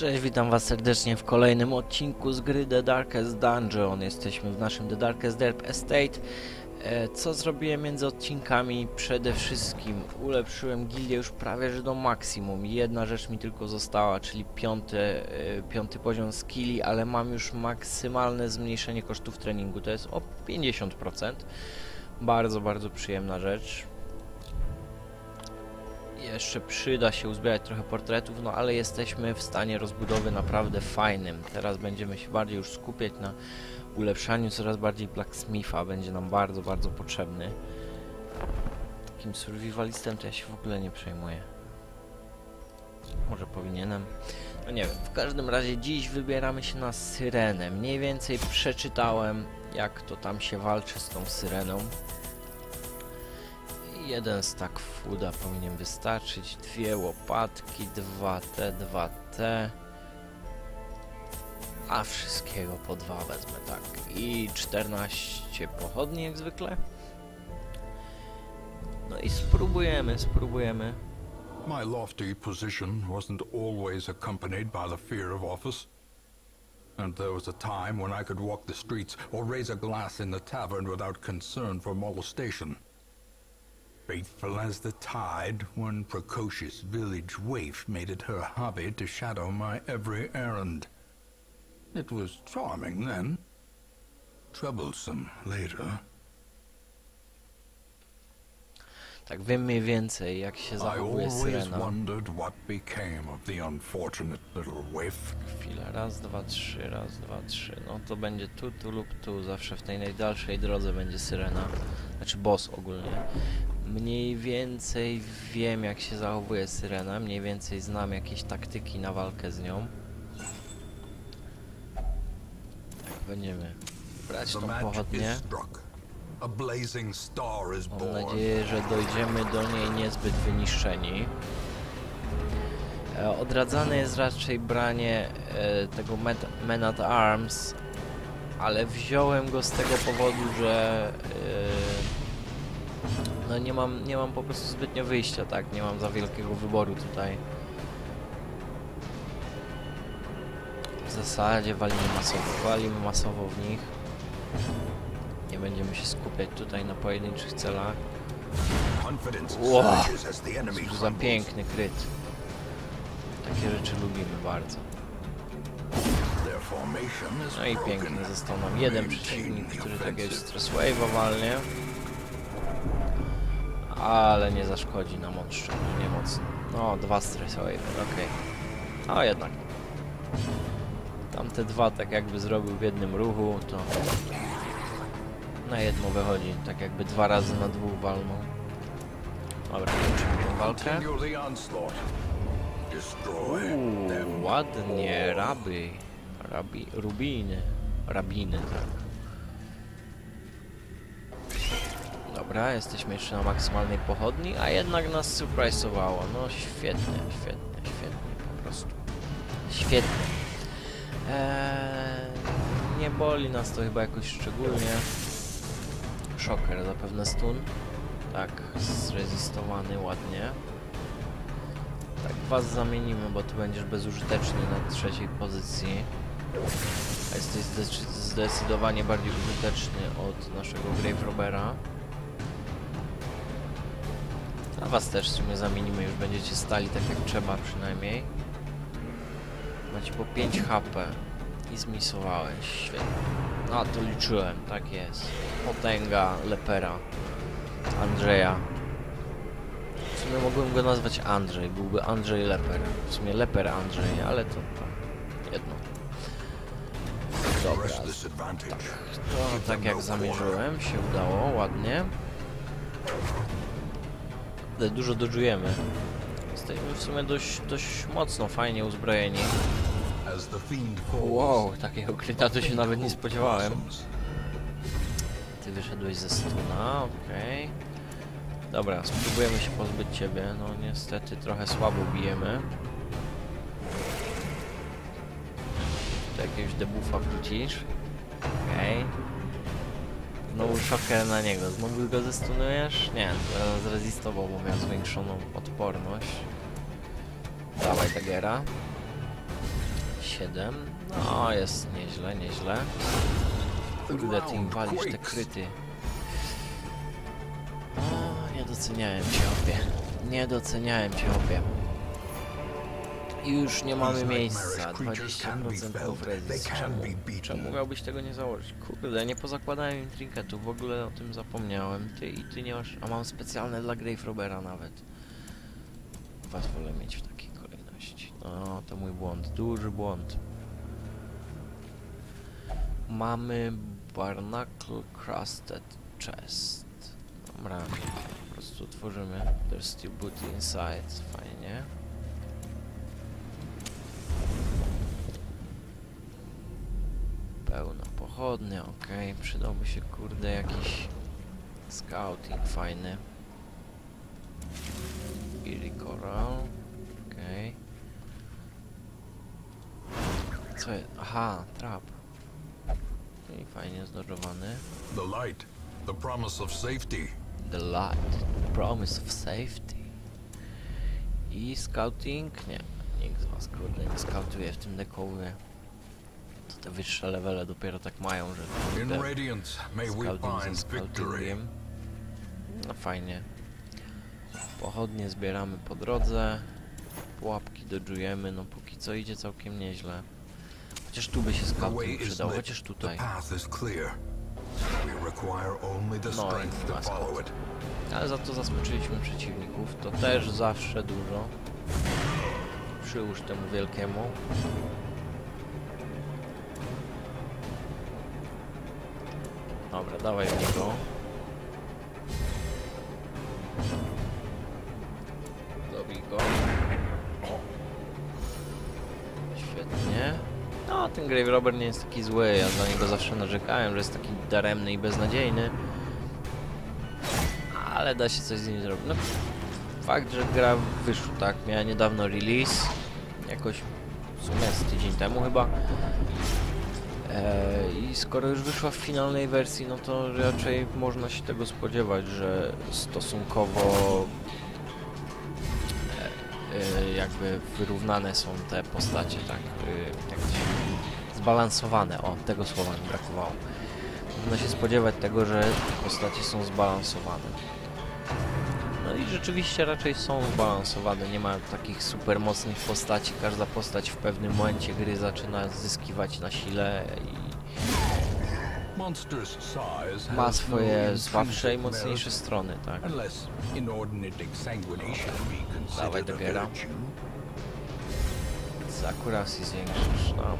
Cześć, witam was serdecznie w kolejnym odcinku z gry The Darkest Dungeon. Jesteśmy w naszym The Darkest Derp Estate. E, Co zrobiłem między odcinkami? Przede wszystkim ulepszyłem gildię już prawie że do maksimum. Jedna rzecz mi tylko została, czyli piąty, e, piąty poziom skilli, ale mam już maksymalne zmniejszenie kosztów treningu. To jest o 50%. Bardzo, bardzo przyjemna rzecz. Jeszcze przyda się uzbierać trochę portretów, no ale jesteśmy w stanie rozbudowy naprawdę fajnym. Teraz będziemy się bardziej już skupiać na ulepszaniu coraz bardziej blacksmitha. Będzie nam bardzo, bardzo potrzebny. Takim survivalistem to ja się w ogóle nie przejmuję. Może powinienem. No nie wiem, w każdym razie dziś wybieramy się na syrenę. Mniej więcej przeczytałem, jak to tam się walczy z tą syreną. Jeden stack fooda powinien wystarczyć, dwie łopatki, 2T, 2T. A wszystkiego po dwa wezmę, tak. I 14 pochodni jak zwykle. No i spróbujemy, spróbujemy. My lofty position wasn't always accompanied by the fear of office. And there was a time when I could walk the streets or raise a glass in the tavern without concern for molestation. Faithful as the tide, one precocious village waif made it her hobby to shadow my every errand. It was charming then, troublesome later. Tak wiem mniej więcej jak się I zachowuje always syrena. wondered what became of the unfortunate little waif. Chwilę, raz, dwa, trzy, raz, dwa, trzy. No to będzie tu, tu lub tu. Zawsze w tej najdalszej drodze będzie syrena. Znaczy boss ogólnie. Mniej więcej wiem jak się zachowuje syrena. Mniej więcej znam jakieś taktyki na walkę z nią. Tak, będziemy brać tą pochodnię. Mam nadzieję, że dojdziemy do niej niezbyt wyniszczeni. E, Odradzane jest raczej branie e, tego Man at Arms, ale wziąłem go z tego powodu, że e, no nie mam, nie mam po prostu zbytnio wyjścia, tak? Nie mam za wielkiego wyboru tutaj. W zasadzie walimy masowo, walimy masowo w nich. Nie będziemy się skupiać tutaj na pojedynczych celach. Wow. za piękny kryt. Takie rzeczy lubimy bardzo. No i pięknie, został nam jeden przeciwnik, który tak jest offensive. stress wave'a walnie. Ale nie zaszkodzi nam on szczególnie mocno. No, dwa stress wave'y, okej. A jednak. Tamte dwa tak jakby zrobił w jednym ruchu, to na jedno wychodzi. Tak jakby dwa razy na dwóch walną. Dobra, kończymy tę walkę. Uuu, ładnie, raby. Rabi, rubiny. Rabiny, tak. Dobra, jesteśmy jeszcze na maksymalnej pochodni, a jednak nas surprise'owało. No świetnie, świetnie, świetnie, po prostu. Świetnie. Eee, nie boli nas to chyba jakoś szczególnie. Szoker, zapewne stun. Tak, zrezistowany ładnie. Tak, was zamienimy, bo tu będziesz bezużyteczny na trzeciej pozycji. A jesteś zdecy- zdecydowanie bardziej użyteczny od naszego Grave Robbera. A was też w sumie zamienimy, już będziecie stali tak jak trzeba przynajmniej. Macie po 5 HP i zmisowałeś, świetnie. No to liczyłem, tak jest. Potęga Lepera, Andrzeja. W sumie mogłem go nazwać Andrzej, byłby Andrzej Leper. W sumie Leper Andrzej, ale to tam jedno. Dobra, advantage. to tak jak zamierzyłem, się udało, ładnie. Ale Dużo dodżujemy. Jesteśmy w sumie dość, dość mocno, fajnie uzbrojeni. Wow, takiego kryta to się nawet nie spodziewałem. Ty wyszedłeś ze stuna, okej. Dobra, spróbujemy się pozbyć ciebie. No niestety trochę słabo bijemy. Tu jakiegoś debuffa wrócisz. Okej. Znowu szoker na niego. Znowu go zestunujesz? Nie, teraz zrezistował, bo miał zwiększoną odporność. Dawaj Dagera. 7. No, jest nieźle, nieźle. Kurde, ty im walisz te kryty. O, nie doceniałem cię, opie. Nie doceniałem cię, opie. I już nie mamy miejsca. nightmarish creatures can be 20% felled. resist. They can Czemu? Czemu miałbyś tego nie założyć? Kurde, nie pozakładałem im trinketów, w ogóle o tym zapomniałem. Ty i ty nie masz... A mam specjalne dla Grave Robera nawet. Was wolę mieć w takiej kolejności. No, to mój błąd, duży błąd. Mamy Barnacle Crusted Chest. Dobra, po prostu otworzymy. There's still booty inside, fajnie. Pełno pochodny, okej. Przydałby się kurde jakiś scouting fajny. Billy Coral, okej. Co jest? Aha, trap. I fajnie zdodżowany. The light, the promise of safety. The light, the promise of safety. I scouting? Nie, nikt z was kurde nie skautuje w tym dekołuje. To te wyższe levele dopiero tak mają, że find ze. No fajnie. Pochodnie zbieramy po drodze. Pułapki dodżujemy, no póki co idzie całkiem nieźle. Chociaż tu by się is przydał, chociaż tutaj. No i. Ale za to zaskoczyliśmy przeciwników, to też zawsze dużo. Przyłóż temu wielkiemu. Dobra, dawaj w niego. Dobij go. Świetnie. No, ten Grave Robber nie jest taki zły, ja dla niego zawsze narzekałem, że jest taki daremny i beznadziejny. Ale da się coś z nim zrobić. No, fakt, że gra wyszła, tak, miała niedawno release, jakoś w sumie z tydzień temu chyba. Eee, I skoro już wyszła w finalnej wersji, no to raczej można się tego spodziewać, że stosunkowo e, e, jakby wyrównane są te postacie, tak, e, jak to się mówi? zbalansowane, o, tego słowa mi brakowało. Można się spodziewać tego, że postacie są zbalansowane. No rzeczywiście raczej są zbalansowane, nie ma takich super mocnych postaci, każda postać w pewnym momencie gry zaczyna zyskiwać na sile i ma has swoje no słabsze i mocniejsze strony, tak. Dawaj do giera. Z akuracji zwiększysz, dobra.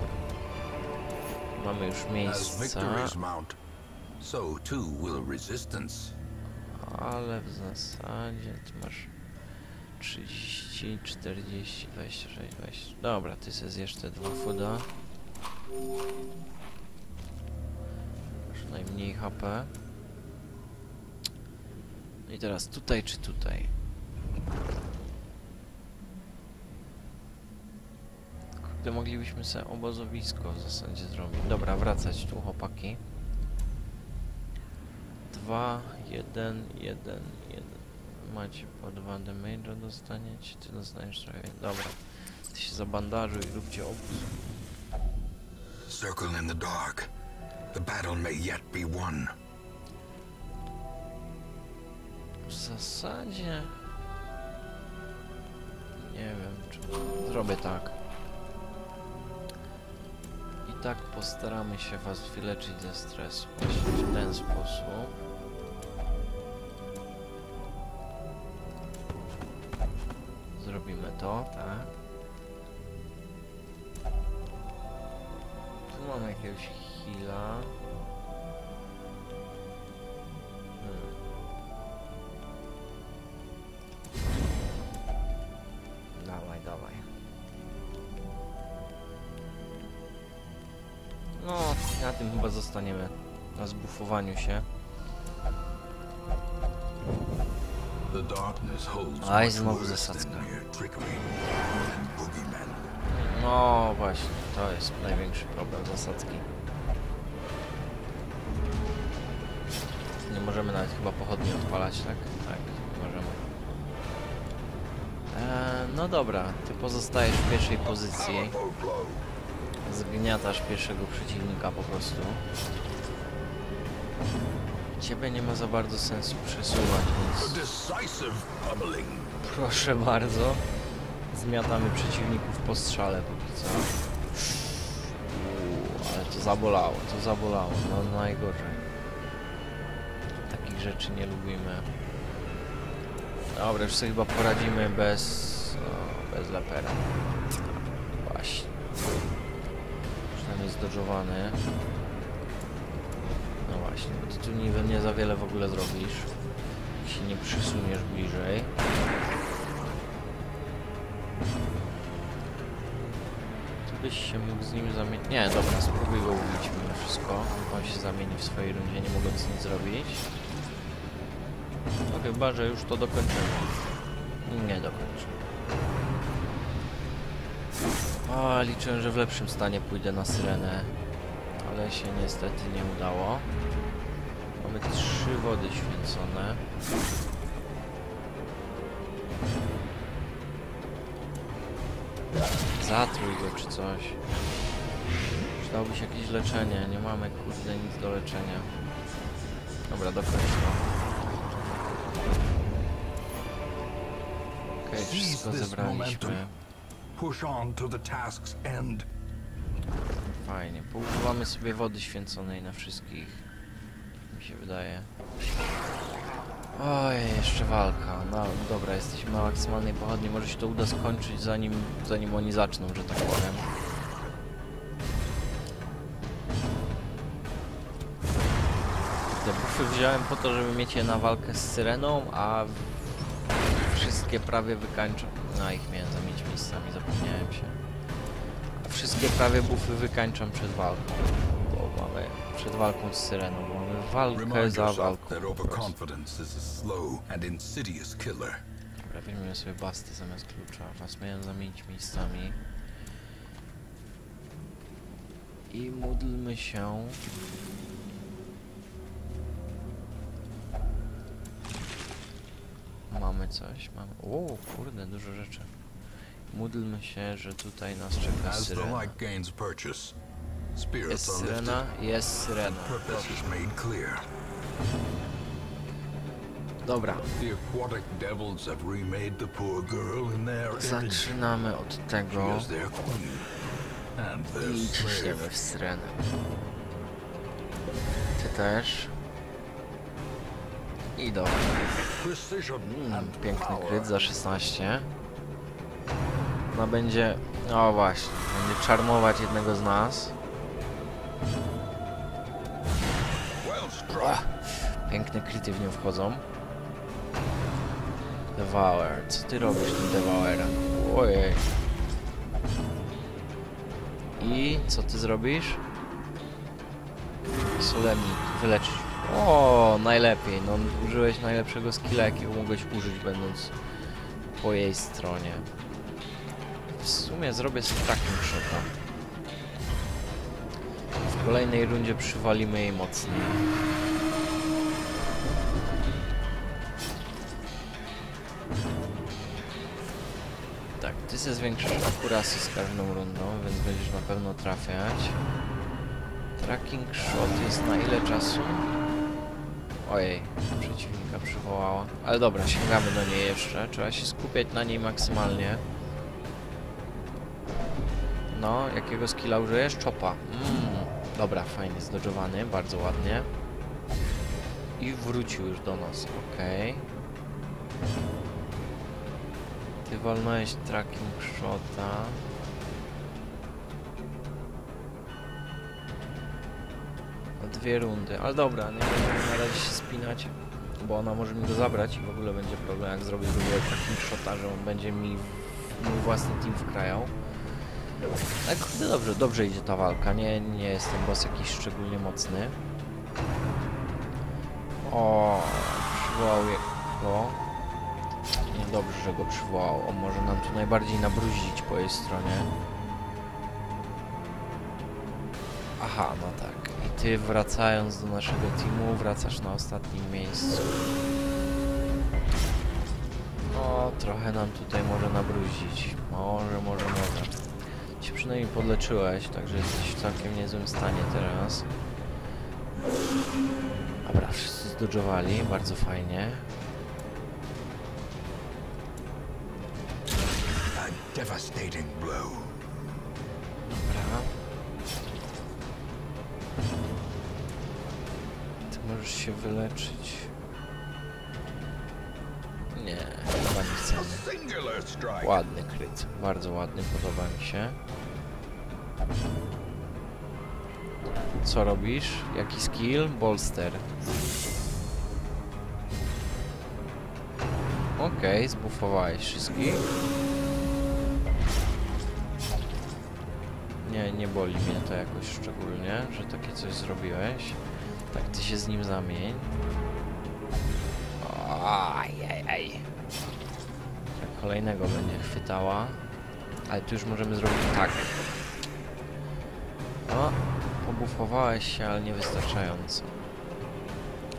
Mamy już miejsca, so too will resistance. Ale w zasadzie ty masz 30, 40, 26, 20. Dobra, ty sobie zjesz te dwa fooda. Masz najmniej HP. No i teraz tutaj czy tutaj? Kurde, moglibyśmy sobie obozowisko w zasadzie zrobić. Dobra, wracać tu chłopaki. 2, 1, 1, 1. Macie po 2 damage'a dostaniecie, ty dostaniesz trochę. Dobra. Ty się zabandażuj, róbcie obóz. Circle in the dark. The battle may yet be won. W zasadzie... Nie wiem, czy... Zrobię tak. I tak postaramy się was wyleczyć ze stresu. Właśnie w ten sposób. To, tak. Tu mamy jakiegoś heala. Hmm. Dawaj, dawaj. No, na tym chyba zostaniemy. Na zbufowaniu się. Aj, znowu zasadzka. No właśnie, to jest największy problem zasadzki. Nie możemy nawet chyba pochodni odpalać, tak? Tak, możemy. Eee, no dobra, ty pozostajesz w pierwszej pozycji. Zgniatasz pierwszego przeciwnika po prostu. Ciebie nie ma za bardzo sensu przesuwać, więc proszę bardzo. Zmiatamy przeciwników po strzale póki co. Uuu, ale to zabolało, to zabolało, no najgorzej. Takich rzeczy nie lubimy. Dobra, już sobie chyba poradzimy bez... O, bez lepera. Właśnie. Już tam jest dodżowany. No właśnie, ty tu nie, nie za wiele w ogóle zrobisz. Się nie przysuniesz bliżej. Byś się mógł z nim zamienić. Nie, dobra, spróbuj go ubić mimo wszystko. On się zamieni w swojej rundzie, nie mogąc nic zrobić. No chyba, że już to dokończymy. Nie dokończę. O, liczyłem, że w lepszym stanie pójdę na syrenę. Ale się niestety nie udało. Mamy trzy wody święcone. Zatruj go czy coś. Przydałoby się jakieś leczenie. Nie mamy kurde nic do leczenia. Dobra, dokończ to. Okej, Seize wszystko zebraliśmy. Push on to the task's end. Fajnie. Poużywamy sobie wody święconej na wszystkich. Się wydaje. Oj, jeszcze walka. No dobra, jesteśmy na maksymalnej pochodni. Może się to uda skończyć zanim, zanim oni zaczną, że tak powiem. Te buffy wziąłem po to, żeby mieć je na walkę z syreną, a wszystkie prawie wykańczą. No ich miałem zamienić miejscami, zapomniałem się. Wszystkie prawie buffy wykańczam przed walką. Bo mamy przed walką z syreną, walkę za walką. that po prostu. overconfidence is a slow and insidious killer. Dobra, weźmiemy sobie basty zamiast klucza. Was miałem zamienić miejscami. I módlmy się. Mamy coś? Mamy. O, kurde, dużo rzeczy. Módlmy się, że tutaj nas czeka syrena. Jest syrena, jest syrena. Dobra, zaczynamy od tego i ciśniemy w syrenę. Ty też. I dobra. Mm, piękny kryt za 16. Ona będzie... O właśnie, będzie czarmować jednego z nas. Piękne kryty w nią wchodzą. Devour. Co ty robisz tym Devourem? Ojej. I co ty zrobisz? Solemnik, wyleczyć. O, najlepiej. No, użyłeś najlepszego skilla, jakiego mogłeś użyć, będąc po jej stronie. W sumie zrobię sobie takim shota. Kolejnej rundzie przywalimy jej mocniej. Tak, ty se zwiększasz akurasy z każdą rundą, więc będziesz na pewno trafiać. Tracking shot jest na ile czasu? Ojej, przeciwnika przywołała. Ale dobra, sięgamy do niej jeszcze. Trzeba się skupiać na niej maksymalnie. No, jakiego skilla użyjesz? Chopa. Mm, dobra, fajnie, zdodżowany, bardzo ładnie. I wrócił już do nas, okej. Ty walnąłeś tracking shota. Dwie rundy, ale dobra, nie będziemy na razie się spinać, bo ona może mi go zabrać i w ogóle będzie problem, jak zrobię drugiego tracking shota, że on będzie mi mój własny team wkrajał. Ale kurde, dobrze, dobrze idzie ta walka, nie, nie jest ten boss jakiś szczególnie mocny. O, przywołał go. Niedobrze, że go przywołał. On może nam tu najbardziej nabruzić po jej stronie. Aha, no tak. I ty wracając do naszego teamu, wracasz na ostatnim miejscu. O, trochę nam tutaj może nabruzić. Może, może, może. Się przynajmniej podleczyłeś, także jesteś w całkiem niezłym stanie teraz. Dobra, wszyscy zdodżowali, bardzo fajnie. A devastating blow. Dobra. Ty możesz się wyleczyć. Nie, chyba nie chcemy. Ładny kryt, bardzo ładny, podoba mi się. Co robisz? Jaki skill? Bolster. Okej, zbufowałeś wszystkich. Nie, nie boli mnie to jakoś szczególnie, że takie coś zrobiłeś. Tak, ty się z nim zamień. Tak, kolejnego będzie chwytała. Ale tu już możemy zrobić tak. O, pobufowałeś się, ale niewystarczająco.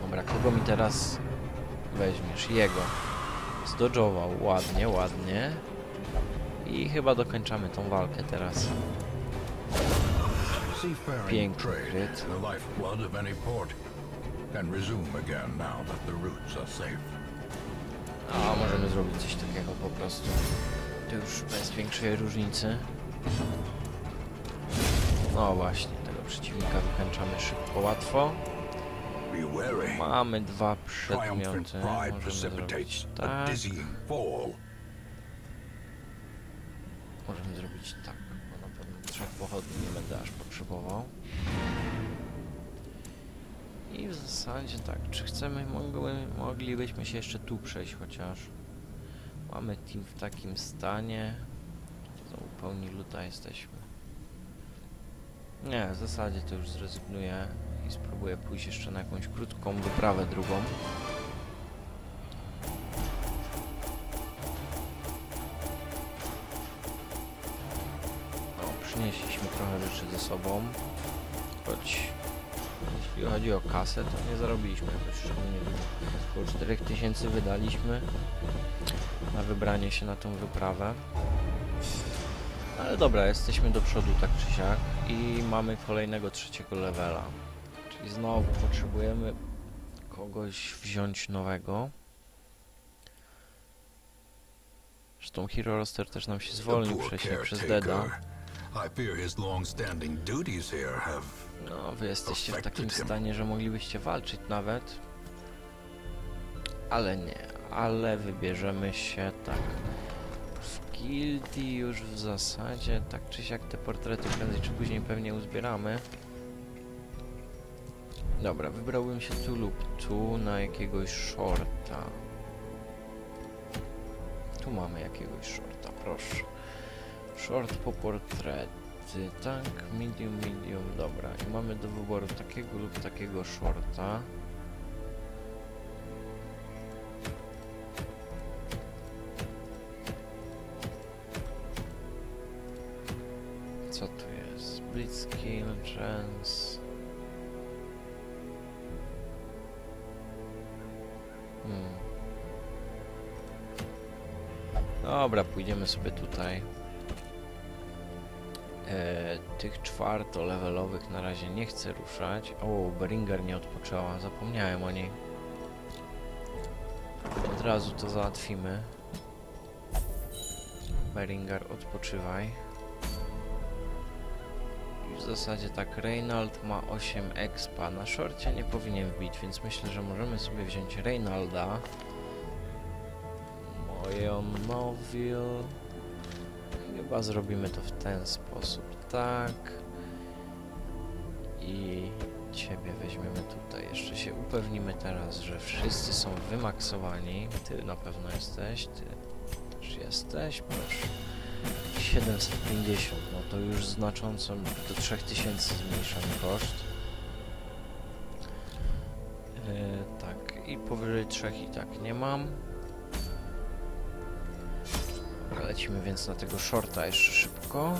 Dobra, kogo mi teraz weźmiesz? Jego. Zdodżował. Ładnie, ładnie. I chyba dokończamy tą walkę teraz. Piękny kryt. A, możemy zrobić coś takiego po prostu. To już bez większej różnicy. No właśnie, przeciwnika wykańczamy szybko, łatwo. Mamy dwa przedmioty. Możemy zrobić tak. Możemy zrobić tak, bo na pewno trzech pochodni nie będę aż potrzebował. I w zasadzie tak, czy chcemy, mogły, moglibyśmy się jeszcze tu przejść chociaż. Mamy team w takim stanie. Znowu pełni luta jesteśmy. Nie, w zasadzie to już zrezygnuję i spróbuję pójść jeszcze na jakąś krótką wyprawę drugą. No, przynieśliśmy trochę rzeczy ze sobą, choć jeśli chodzi o kasę, to nie zarobiliśmy jakoś szczególnie. Około 4000 wydaliśmy na wybranie się na tą wyprawę. Ale dobra, jesteśmy do przodu tak czy siak i mamy kolejnego trzeciego levela. Czyli znowu potrzebujemy kogoś wziąć nowego. Zresztą Hero Roster też nam się zwolnił wcześniej przez Deda. No, wy jesteście w takim stanie, że moglibyście walczyć nawet. Ale nie, ale wybierzemy się tak. Gildii już w zasadzie, tak czy siak te portrety prędzej czy później pewnie uzbieramy. Dobra, wybrałbym się tu lub tu na jakiegoś shorta. Tu mamy jakiegoś shorta, proszę. Short po portrety, tak, medium, medium, dobra. I mamy do wyboru takiego lub takiego shorta. Chance. Hmm. Dobra, pójdziemy sobie tutaj. E, tych czwarto-levelowych na razie nie chcę ruszać. O, Beringer nie odpoczęła, zapomniałem o niej. Od razu to załatwimy. Beringer, odpoczywaj. W zasadzie tak, Reynald ma 8 expa. Na szorcie nie powinien wbić, więc myślę, że możemy sobie wziąć Reynalda. Moją Noville. Chyba zrobimy to w ten sposób, tak. I ciebie weźmiemy tutaj. Jeszcze się upewnimy teraz, że wszyscy są wymaksowani. Ty na pewno jesteś, ty też jesteś, proszę. 750, no to już znacząco do 3000 zmniejszamy koszt. Yy, tak, i powyżej 3 i tak nie mam. Lecimy więc na tego shorta jeszcze szybko.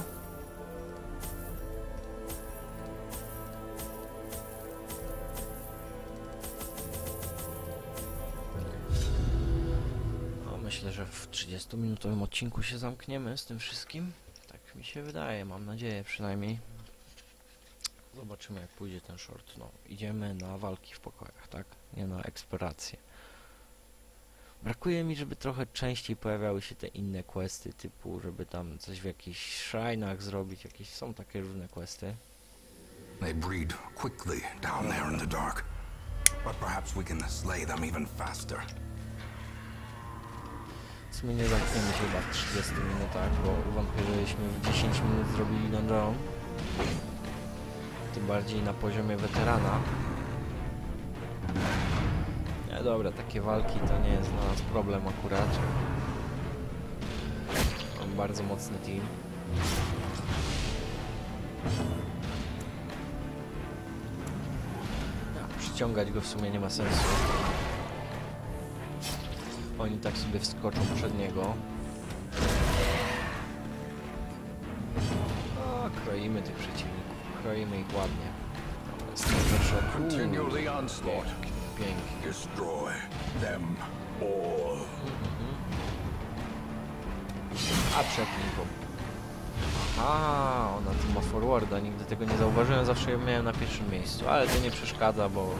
Myślę, że w 30-minutowym odcinku się zamkniemy z tym wszystkim. Tak mi się wydaje, mam nadzieję przynajmniej. Zobaczymy jak pójdzie ten short. No, idziemy na walki w pokojach, tak? Nie na eksplorację. Brakuje mi, żeby trochę częściej pojawiały się te inne questy, typu, żeby tam coś w jakichś shrinach zrobić, jakieś są takie różne questy. They breed quickly down there in the dark. But perhaps we can slay them even faster. W sumie nie zamkniemy chyba w 30 minutach, bo wątpię, żebyśmy w 10 minut zrobili dungeon. Tym bardziej na poziomie weterana. Nie, dobra, takie walki to nie jest dla nas problem akurat. Mam bardzo mocny team. Ja, przyciągać go w sumie nie ma sensu. Oni tak sobie wskoczą przed niego. O, kroimy tych przeciwników. Kroimy ich ładnie. Continue the onslaught. Pięknie. Destroy them all. A przepnij go. Aha, ona tu ma forwarda, nigdy tego nie zauważyłem, zawsze ją miałem na pierwszym miejscu, ale to nie przeszkadza, bo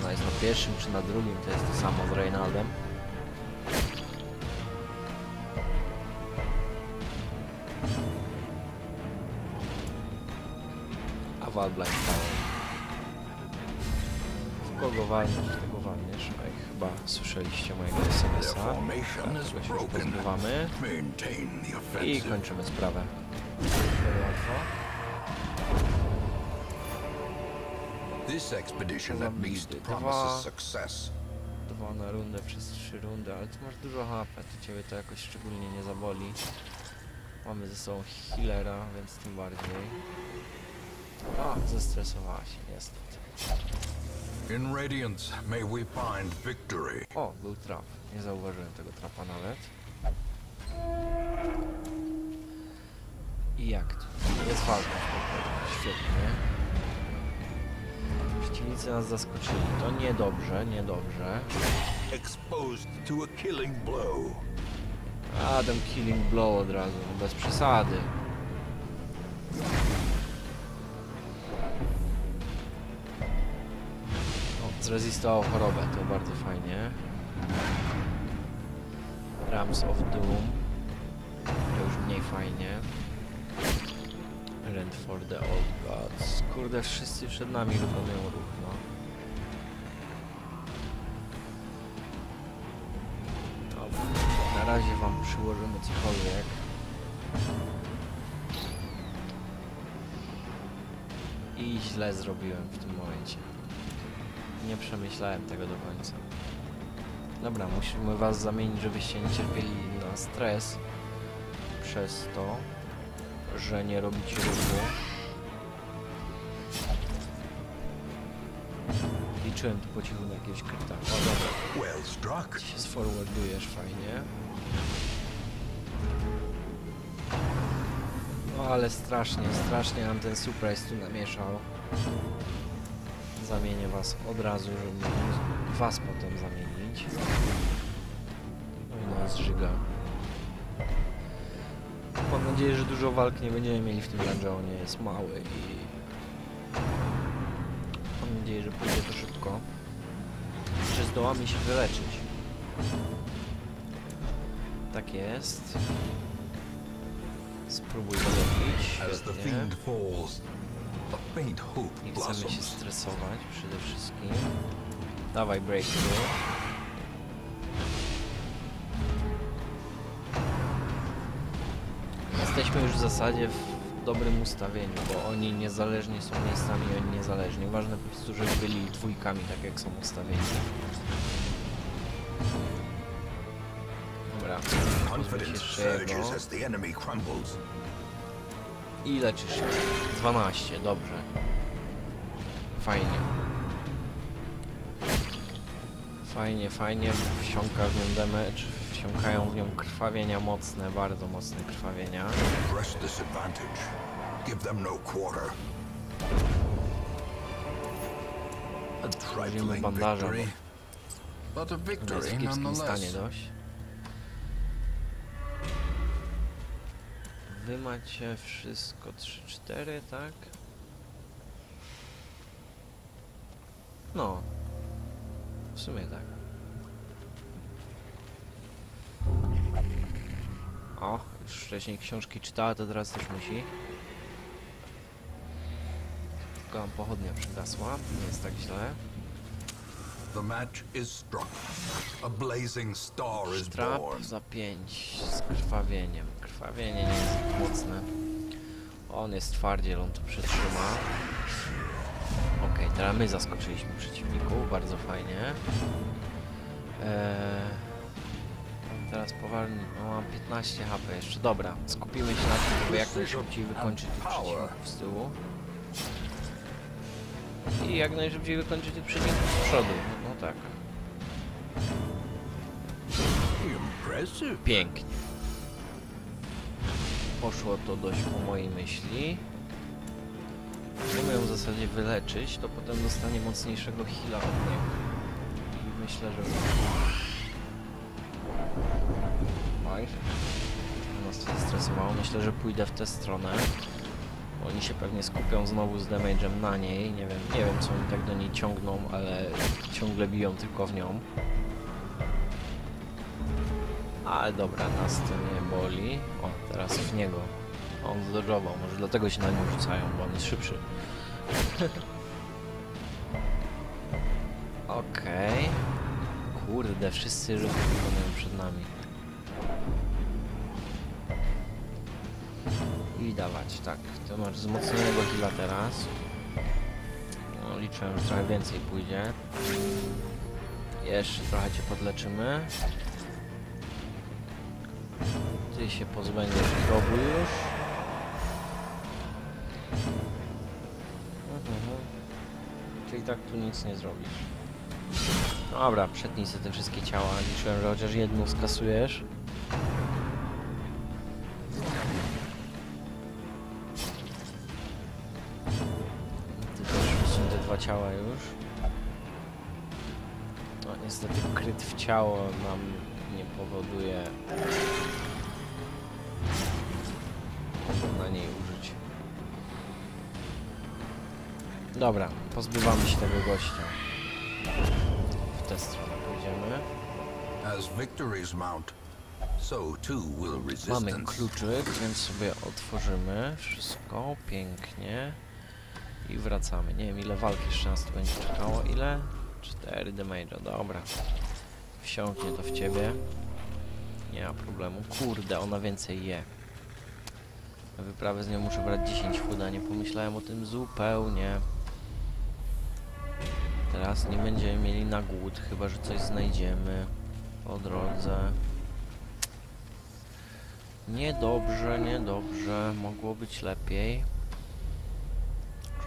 ona jest na pierwszym, czy na drugim, to jest to samo z Reynaldem. A Valblind Tower. W kogo walniesz, tego walniesz. Ej, chyba słyszeliście mojego SMS-a. Tego się już pozbywamy. I kończymy sprawę. Bardzo łatwo. This expedition at least Dwa. promises success. Dwa na rundę przez trzy rundy, ale ty masz dużo HP, to ciebie to jakoś szczególnie nie zaboli. Mamy ze sobą healera, więc tym bardziej. A, zestresowała się, niestety. In Radiance, may we find victory. O, był trap. Nie zauważyłem tego trapa nawet. I jak tu? Jest walka. Świetnie. Przeciwnicy nas zaskoczyli. To niedobrze, niedobrze. Exposed to a killing blow. Adam killing blow od razu, bez przesady. O, zrezistował chorobę, to bardzo fajnie. Rams of Doom. To już mniej fajnie. Rent for the Old Gods. Kurde, wszyscy przed nami wykonują ruch, no. Dobra, na razie wam przyłożymy cokolwiek. I źle zrobiłem w tym momencie. Nie przemyślałem tego do końca. Dobra, musimy was zamienić, żebyście nie cierpieli na stres przez to, że nie robicie ruchu. Liczyłem tu po cichu na jakiegoś kryta. O dobra, Well struck. ty się sforwardujesz fajnie. No ale strasznie, strasznie nam ten surprise tu namieszał. Zamienię was od razu, żeby was potem zamienić. No i nas żyga. Mam nadzieję, że dużo walk nie będziemy mieli w tym dungeonie, jest mały i... Mam nadzieję, że pójdzie to szybko. Że zdołamy się wyleczyć. Tak jest. Spróbuj faint hope Nie chcemy się stresować przede wszystkim. Dawaj breakthrough. Jesteśmy już w zasadzie w dobrym ustawieniu, bo oni niezależnie są miejscami, oni niezależnie. Ważne po prostu, żeby byli dwójkami, tak jak są ustawieni. Dobra, jeszcze jego. I leczysz się. 12, dobrze. Fajnie. Fajnie, fajnie. Wsiąka w nią damage. Wsiąkają w nią krwawienia mocne, bardzo mocne krwawienia. No quarter. A trifling bandażem. victory, but a Ona jest victory w kiepskim stanie dość. Wy macie wszystko 3-4, tak? No. W sumie tak. O, już wcześniej książki czytała, to teraz też musi. Tylko nam pochodnia przygasła, nie jest tak źle. The match is struck. A blazing star is born. za 5 z krwawieniem. Krwawienie nie jest zbyt mocne. On jest twardziel, on to przetrzyma. Okej, teraz my zaskoczyliśmy przeciwników, bardzo fajnie. Eee, teraz powalnie, no mam 15 HP jeszcze, dobra. Skupimy się na tym, żeby jak najszybciej wykończyć tych przeciwników z tyłu. I jak najszybciej wykończyć tych przeciwników z przodu, no, no tak. Pięknie. Poszło to dość po mojej myśli. Musimy ją w zasadzie wyleczyć, to potem dostanie mocniejszego heala od niego. I myślę, że... Oj. Nas to zestresowało. Myślę, że pójdę w tę stronę. Oni się pewnie skupią znowu z damage'em na niej. Nie wiem, nie wiem co oni tak do niej ciągną, ale ciągle biją tylko w nią. Ale dobra, nas to nie boli. O, teraz w niego. On zdodżował, może dlatego się na nią rzucają, bo on jest szybszy. Okej. Kurde, wszyscy wykonują przed nami. Dawać, tak. To masz wzmocnionego heala teraz. No, liczyłem, że trochę więcej pójdzie. Jeszcze trochę cię podleczymy. Ty się pozbędziesz grobu już. Mhm. Czyli tak tu nic nie zrobisz. Dobra, przetnij sobie te wszystkie ciała. Liczyłem, że chociaż jedną skasujesz. Ciało nam nie powoduje na niej użyć. Dobra, pozbywamy się tego gościa. W tę stronę pójdziemy. Mamy kluczyk, więc sobie otworzymy wszystko pięknie i wracamy. Nie wiem ile walki jeszcze nas tu będzie czekało. Ile? 4 damage'a, dobra. Wsiąknie to w ciebie. Nie ma problemu. Kurde, ona więcej je. Na wyprawę z nią muszę brać 10 chuda, nie pomyślałem o tym zupełnie. Teraz nie będziemy mieli na głód, chyba że coś znajdziemy po drodze. Niedobrze, niedobrze. Mogło być lepiej.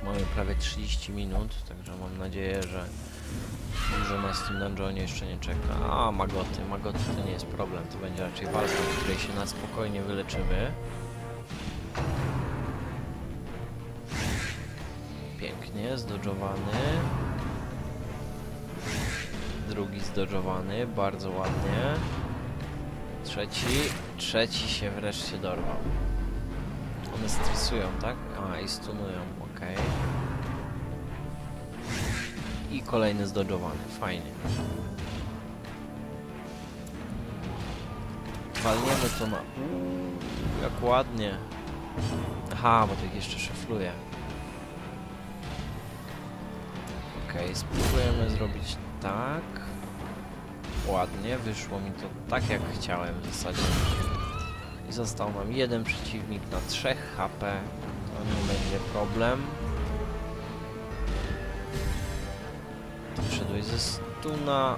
Mamy prawie 30 minut, także mam nadzieję, że dużo nas w tym dungeonie jeszcze nie czeka. A, magoty. Magoty to nie jest problem. To będzie raczej walka, w której się na spokojnie wyleczymy. Pięknie, zdodżowany. Drugi zdodżowany, bardzo ładnie. Trzeci, trzeci się wreszcie dorwał. One stresują, tak? A, i stunują, okej. I kolejny zdodżowany, fajnie. Walniemy to na... Jak ładnie. Aha, bo tak jeszcze szefluje. Okej, spróbujemy zrobić tak. Ładnie, wyszło mi to tak jak chciałem w zasadzie. I został nam jeden przeciwnik na 3 HP. To nie będzie problem. To wszedłeś ze stuna.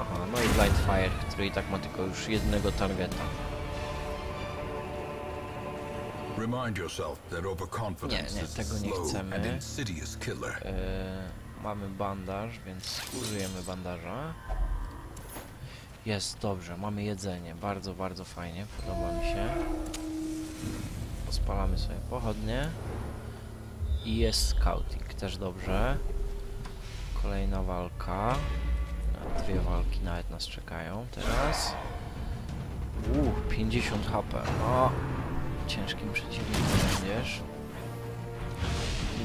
Aha, no i Blind Fire, który i tak ma tylko już jednego targeta. Nie, nie, tego nie chcemy. Eee, mamy bandaż, więc użyjemy bandaża. Jest dobrze, mamy jedzenie. Bardzo, bardzo fajnie, podoba mi się. Pospalamy sobie pochodnie. I jest scouting, też dobrze. Kolejna walka. Dwie walki nawet nas czekają teraz. Uuu, 50 HP. No, ciężkim przeciwnikiem będziesz.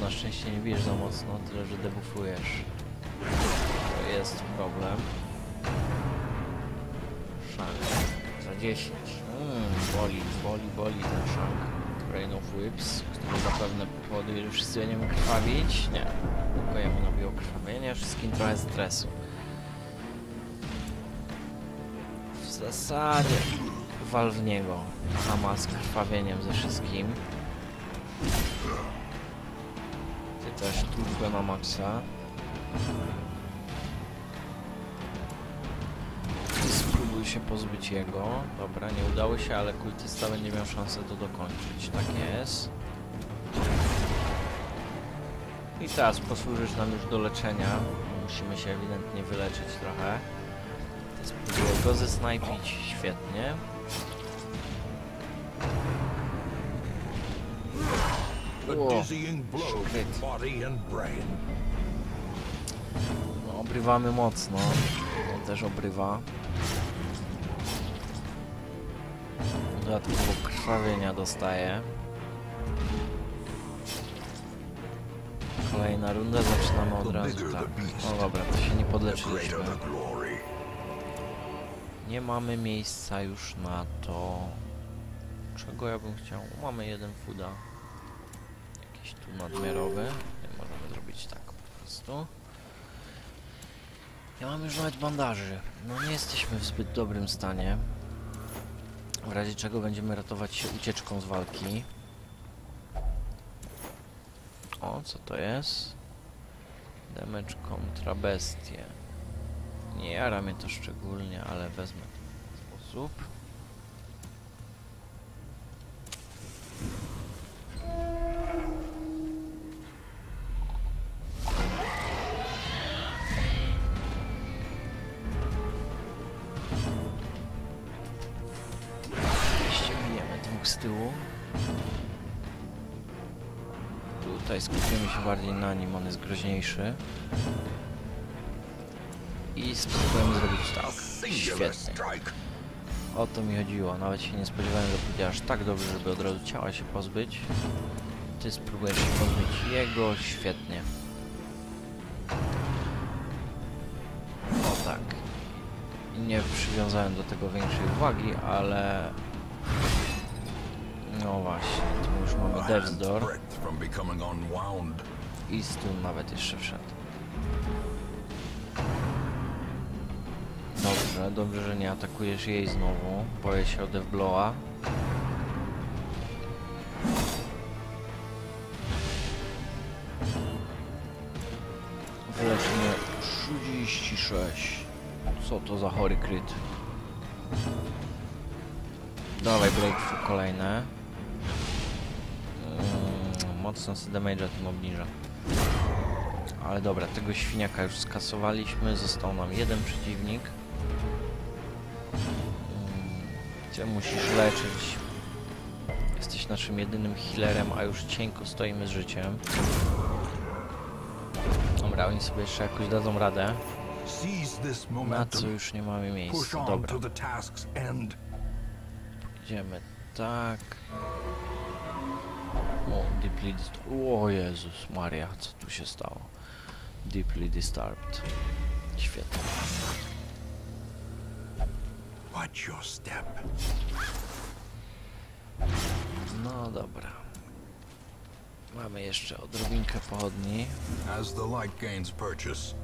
Na szczęście nie bijesz za mocno, tyle że debuffujesz. To jest problem. Szank za 10. Mm, boli, boli, boli ten szank. Rain of Whips, który zapewne powoduje, że wszyscy będziemy krwawić. Nie, tylko jemu nabiło krwawienie, wszystkim trochę stresu. W zasadzie wal w niego. Hama z krwawieniem ze wszystkim. Ty też turbę na maksa. Się pozbyć jego. Dobra, nie udało się, ale kultysta będzie miał szansę to dokończyć. Tak jest. I teraz posłużysz nam już do leczenia. Musimy się ewidentnie wyleczyć trochę. Spróbuję go zesnajpić. Świetnie. Brain. No, obrywamy mocno. On też obrywa. Dodatkowo krwawienia dostaje. Kolejna runda, zaczynamy od razu. Tak. No dobra, to się nie podleczyliśmy. Nie mamy miejsca już na to. Czego ja bym chciał? Mamy jeden fuda. Jakiś tu nadmiarowy. Nie możemy zrobić tak po prostu. Ja mam już nawet bandaży. No nie jesteśmy w zbyt dobrym stanie. W razie czego będziemy ratować się ucieczką z walki. O, co to jest? Damage kontra bestie. Nie jara mnie to szczególnie, ale wezmę w ten sposób. I spróbujemy zrobić tak. Świetnie. O to mi chodziło. Nawet się nie spodziewałem, że pójdzie aż tak dobrze, żeby od razu ciała się pozbyć. Ty spróbujesz się pozbyć jego. Świetnie. O tak. Nie przywiązałem do tego większej uwagi, ale... No właśnie, tu już mamy Death's Door i stun nawet jeszcze wszedł. Dobrze, dobrze, że nie atakujesz jej znowu. Boję się o Deathblowa. Wyleczenie 36. Co to za chory kryt? Dawaj breakthrough kolejne. Mm, mocno damage'a tym obniża. Ale dobra, tego świniaka już skasowaliśmy. Został nam jeden przeciwnik. Cię musisz leczyć. Jesteś naszym jedynym healerem, a już cienko stoimy z życiem. Dobra, oni sobie jeszcze jakoś dadzą radę. Na co już nie mamy miejsca. Dobra, idziemy tak. O, deeply disturbed. O Jezus Maria, co tu się stało? Deeply disturbed. Świetnie. Watch your step. No dobra. Mamy jeszcze odrobinkę pochodni. As the light gains purchase,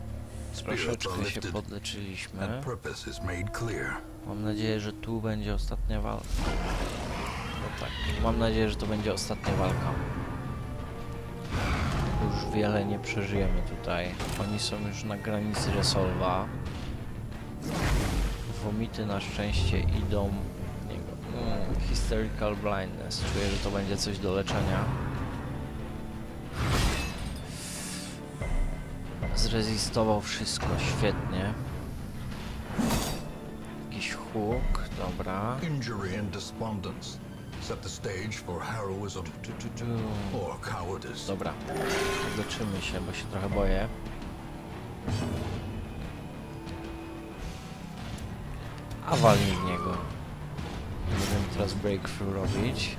Troszeczkę się podleczyliśmy. Mam nadzieję, że tu będzie ostatnia walka. No tak, mam nadzieję, że to będzie ostatnia walka. Już wiele nie przeżyjemy tutaj. Oni są już na granicy Resolva. Womity na szczęście idą... Niego. Mm, hysterical blindness. Czuję, że to będzie coś do leczenia. Zrezistował wszystko świetnie. Jakiś huk, dobra. Injury and despondence set the stage for heroism or cowardice. Dobra, leczymy się, bo się trochę boję. A walnij w niego. Będziemy teraz breakthrough robić.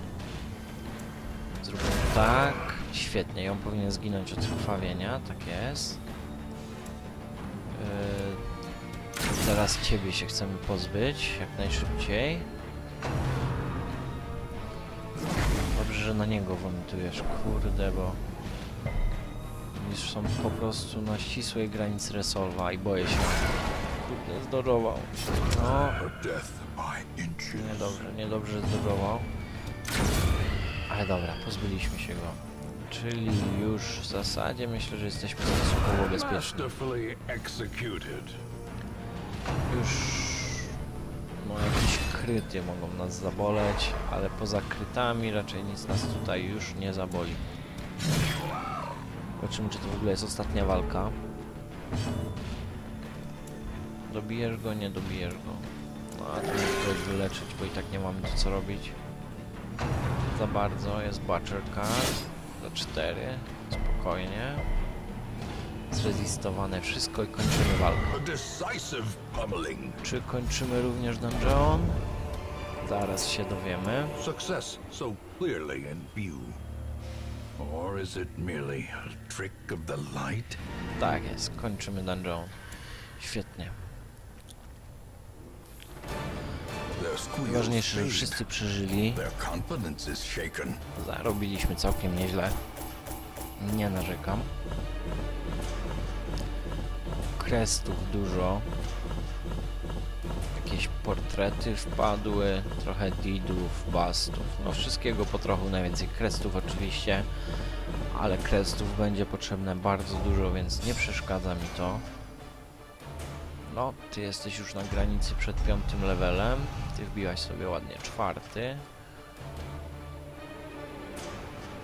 tak. Świetnie, ją powinien zginąć od krwawienia, tak jest. Yy, teraz ciebie się chcemy pozbyć, jak najszybciej. Że na niego womitujesz, kurde, bo... Już są po prostu na ścisłej granicy Resolva i boję się. Kurde, zdorował. No. Niedobrze, niedobrze zdrowował. Ale dobra, pozbyliśmy się go. Czyli już w zasadzie myślę, że jesteśmy stosunkowo bezpieczni. Już no jakieś kryty mogą nas zaboleć, ale poza krytami raczej nic nas tutaj już nie zaboli. Zobaczymy, czy to w ogóle jest ostatnia walka. Dobijesz go, nie dobijesz go. No a tu go wyleczyć, bo i tak nie mamy co robić. Za bardzo, jest Butcher Card. Za 4. Spokojnie. Zrezistowane wszystko i kończymy walkę. Czy kończymy również dungeon? Zaraz się dowiemy. Success so clearly in view. Or is it merely a trick of the light? Tak jest, kończymy dungeon. Świetnie. Ważniejsze, że wszyscy przeżyli. Zarobiliśmy całkiem nieźle. Nie narzekam. Krestów dużo. Jakieś portrety wpadły, trochę didów, bastów. No wszystkiego po trochu, najwięcej krestów oczywiście. Ale krestów będzie potrzebne bardzo dużo, więc nie przeszkadza mi to. No, ty jesteś już na granicy przed piątym levelem. Ty wbiłaś sobie ładnie czwarty.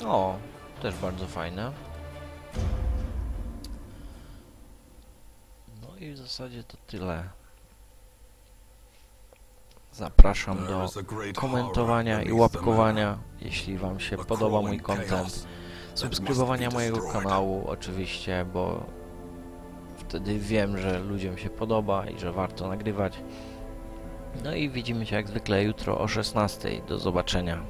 O, też bardzo fajne. I w zasadzie to tyle. Zapraszam do komentowania i łapkowania, jeśli wam się podoba mój content. Subskrybowania mojego kanału oczywiście, bo wtedy wiem, że ludziom się podoba i że warto nagrywać. No i widzimy się jak zwykle jutro o 16. Do zobaczenia.